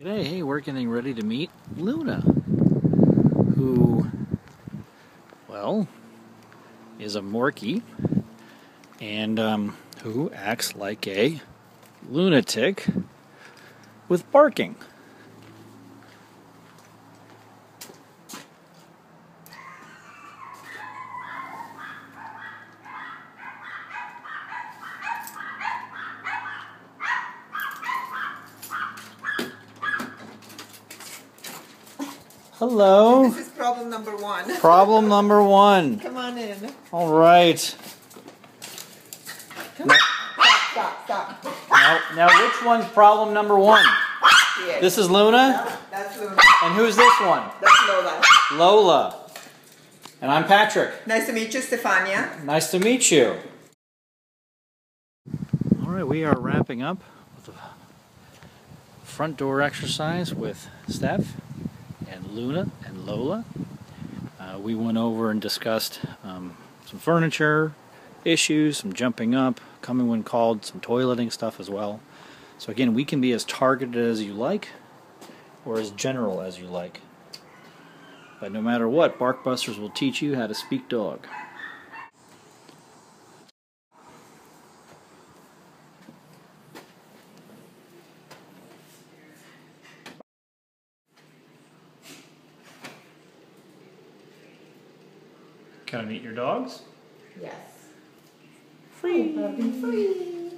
Today, hey, we're getting ready to meet Luna, who, well, is a Morkie and um, who acts like a lunatic with barking. Hello. This is problem number one. Problem number one. Come on in. All right. Come on. Stop, stop, stop. Now, now, which one's problem number one? Yes. This is Luna, That's Luna. and who's this one? That's Lola. Lola. And I'm Patrick. Nice to meet you, Stefania. Nice to meet you. All right, we are wrapping up with a front door exercise with Steph and Luna and Lola. Uh, we went over and discussed um, some furniture issues, some jumping up, coming when called, some toileting stuff as well. So again, we can be as targeted as you like or as general as you like. But no matter what, Bark Busters will teach you how to speak dog. Can I meet your dogs? Yes. Free. free.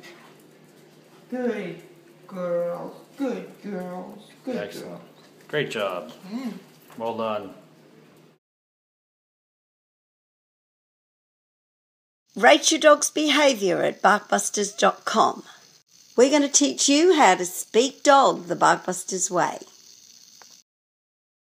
Good girls. Good girls. Good Excellent. Great job. Mm. Well done. Rate your dog's behaviour at barkbusters.com. We're going to teach you how to speak dog the Bark Busters way.